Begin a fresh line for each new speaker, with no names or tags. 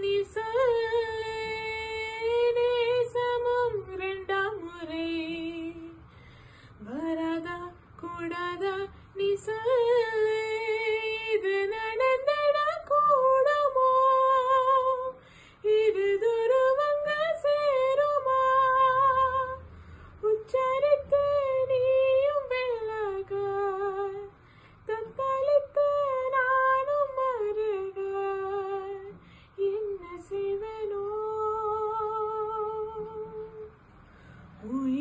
நீ சொல்ல நேசமும் முறை. வராதா கூடாதா நீ Ooh,